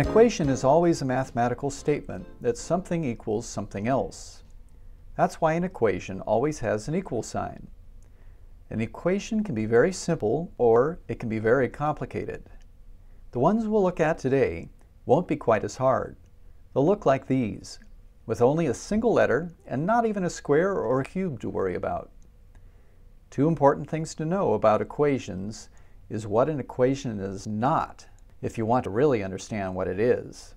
An equation is always a mathematical statement that something equals something else. That's why an equation always has an equal sign. An equation can be very simple or it can be very complicated. The ones we'll look at today won't be quite as hard. They'll look like these, with only a single letter and not even a square or a cube to worry about. Two important things to know about equations is what an equation is not if you want to really understand what it is.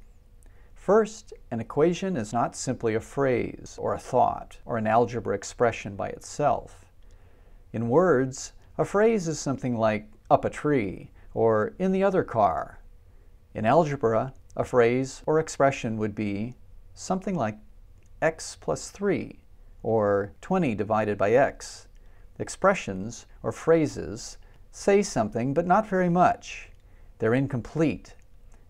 First, an equation is not simply a phrase or a thought or an algebra expression by itself. In words, a phrase is something like up a tree or in the other car. In algebra, a phrase or expression would be something like x plus 3 or 20 divided by x. Expressions or phrases say something but not very much. They're incomplete.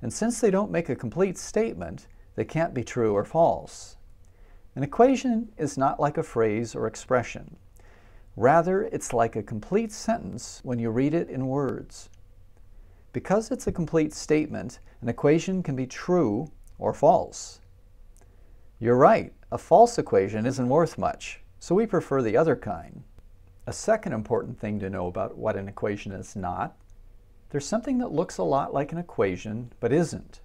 And since they don't make a complete statement, they can't be true or false. An equation is not like a phrase or expression. Rather, it's like a complete sentence when you read it in words. Because it's a complete statement, an equation can be true or false. You're right, a false equation isn't worth much, so we prefer the other kind. A second important thing to know about what an equation is not there's something that looks a lot like an equation, but isn't.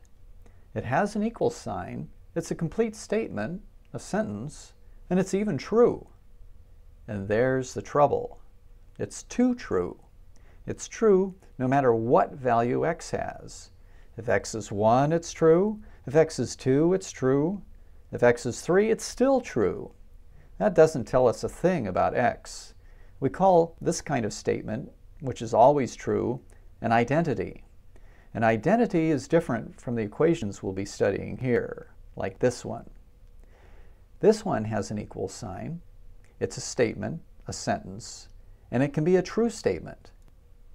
It has an equal sign, it's a complete statement, a sentence, and it's even true. And there's the trouble. It's too true. It's true no matter what value x has. If x is 1, it's true. If x is 2, it's true. If x is 3, it's still true. That doesn't tell us a thing about x. We call this kind of statement, which is always true, an identity. An identity is different from the equations we'll be studying here, like this one. This one has an equal sign. It's a statement, a sentence, and it can be a true statement,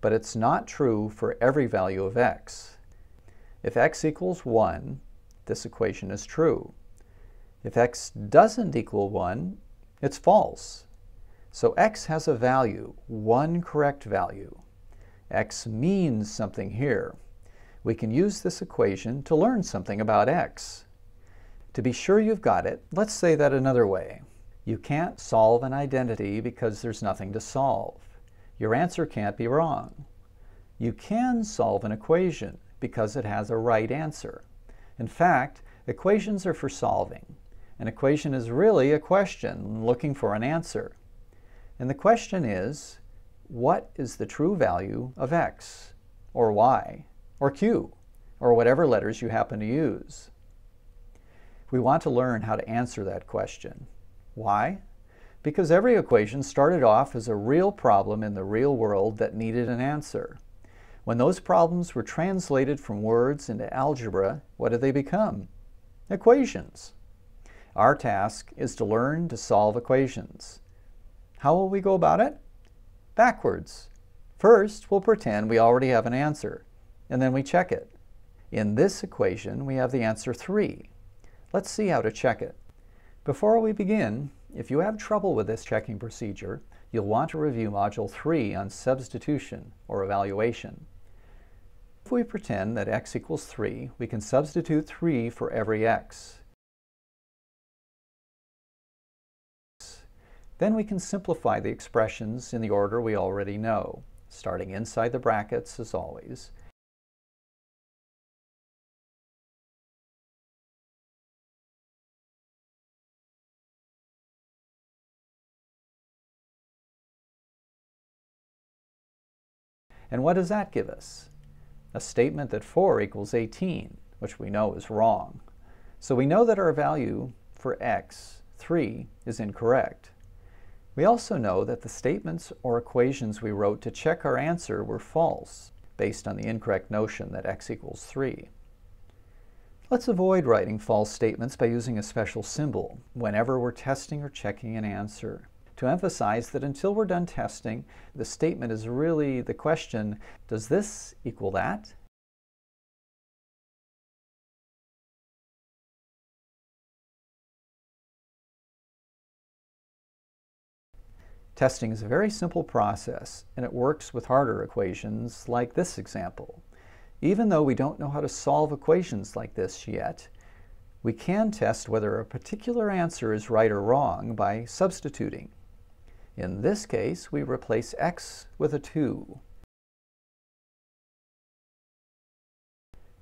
but it's not true for every value of x. If x equals 1, this equation is true. If x doesn't equal 1, it's false. So x has a value, one correct value x means something here. We can use this equation to learn something about x. To be sure you've got it, let's say that another way. You can't solve an identity because there's nothing to solve. Your answer can't be wrong. You can solve an equation because it has a right answer. In fact, equations are for solving. An equation is really a question looking for an answer. And the question is, what is the true value of x, or y, or q, or whatever letters you happen to use? We want to learn how to answer that question. Why? Because every equation started off as a real problem in the real world that needed an answer. When those problems were translated from words into algebra, what did they become? Equations. Our task is to learn to solve equations. How will we go about it? Backwards. First, we'll pretend we already have an answer, and then we check it. In this equation, we have the answer 3. Let's see how to check it. Before we begin, if you have trouble with this checking procedure, you'll want to review Module 3 on substitution or evaluation. If we pretend that x equals 3, we can substitute 3 for every x. Then we can simplify the expressions in the order we already know, starting inside the brackets as always. And what does that give us? A statement that 4 equals 18, which we know is wrong. So we know that our value for x, 3, is incorrect. We also know that the statements or equations we wrote to check our answer were false, based on the incorrect notion that x equals 3. Let's avoid writing false statements by using a special symbol whenever we're testing or checking an answer to emphasize that until we're done testing, the statement is really the question, does this equal that? Testing is a very simple process, and it works with harder equations like this example. Even though we don't know how to solve equations like this yet, we can test whether a particular answer is right or wrong by substituting. In this case, we replace x with a 2.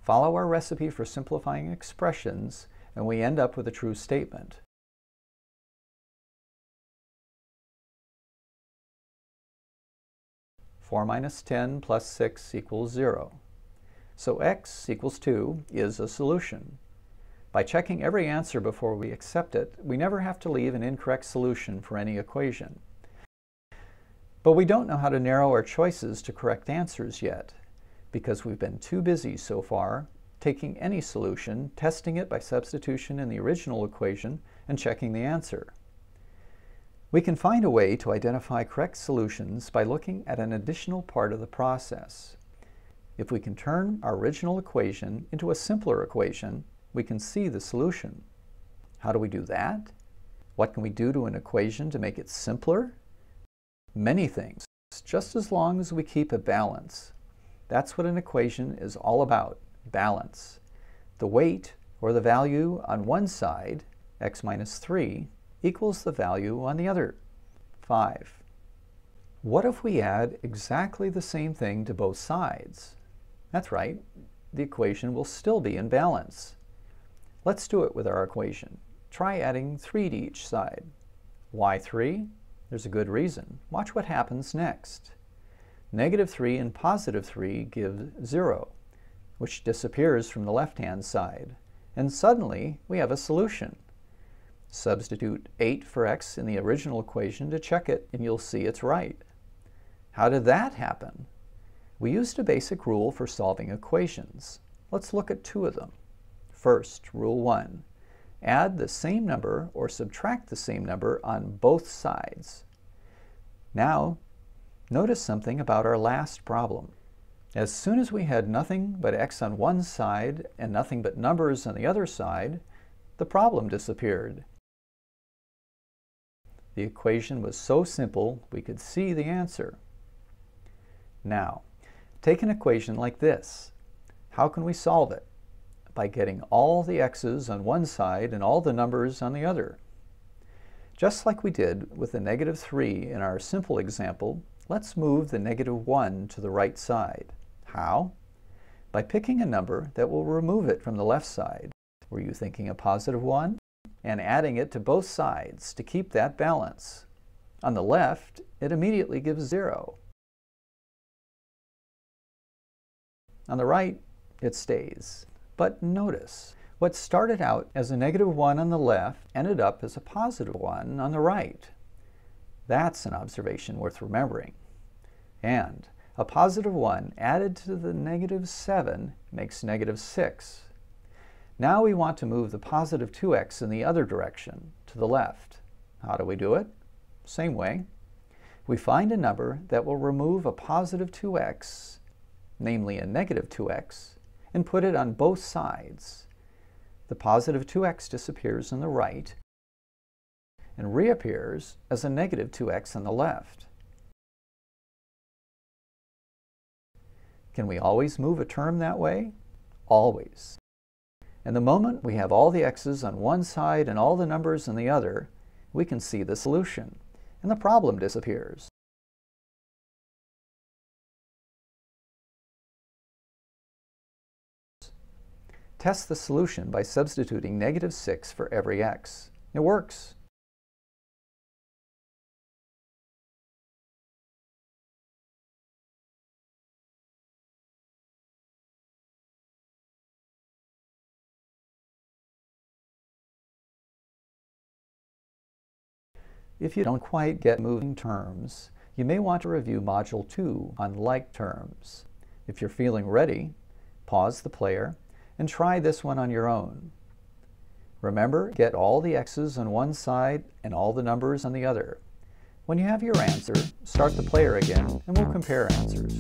Follow our recipe for simplifying expressions, and we end up with a true statement. Four minus 10 plus 6 equals 0. So x equals 2 is a solution. By checking every answer before we accept it, we never have to leave an incorrect solution for any equation. But we don't know how to narrow our choices to correct answers yet because we've been too busy so far taking any solution, testing it by substitution in the original equation, and checking the answer. We can find a way to identify correct solutions by looking at an additional part of the process. If we can turn our original equation into a simpler equation, we can see the solution. How do we do that? What can we do to an equation to make it simpler? Many things, just as long as we keep a balance. That's what an equation is all about, balance. The weight, or the value on one side, x minus 3, equals the value on the other, 5. What if we add exactly the same thing to both sides? That's right, the equation will still be in balance. Let's do it with our equation. Try adding 3 to each side. Why 3? There's a good reason. Watch what happens next. Negative 3 and positive 3 give 0, which disappears from the left-hand side. And suddenly, we have a solution. Substitute 8 for x in the original equation to check it, and you'll see it's right. How did that happen? We used a basic rule for solving equations. Let's look at two of them. First, Rule 1. Add the same number or subtract the same number on both sides. Now, Notice something about our last problem. As soon as we had nothing but x on one side and nothing but numbers on the other side, the problem disappeared. The equation was so simple we could see the answer. Now, take an equation like this. How can we solve it? By getting all the x's on one side and all the numbers on the other. Just like we did with the negative 3 in our simple example, Let's move the negative 1 to the right side. How? By picking a number that will remove it from the left side. Were you thinking a positive 1? And adding it to both sides to keep that balance. On the left, it immediately gives 0. On the right, it stays. But notice, what started out as a negative 1 on the left ended up as a positive 1 on the right. That's an observation worth remembering. And a positive 1 added to the negative 7 makes negative 6. Now we want to move the positive 2x in the other direction, to the left. How do we do it? Same way. We find a number that will remove a positive 2x, namely a negative 2x, and put it on both sides. The positive 2x disappears on the right and reappears as a negative 2x on the left. Can we always move a term that way? Always. And the moment we have all the x's on one side and all the numbers on the other, we can see the solution, and the problem disappears. Test the solution by substituting negative 6 for every x. It works. If you don't quite get moving terms, you may want to review Module 2 on like terms. If you're feeling ready, pause the player and try this one on your own. Remember, get all the x's on one side and all the numbers on the other. When you have your answer, start the player again and we'll compare answers.